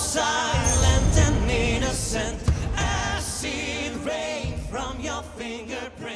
silent and innocent. Acid rain from your fingerprint.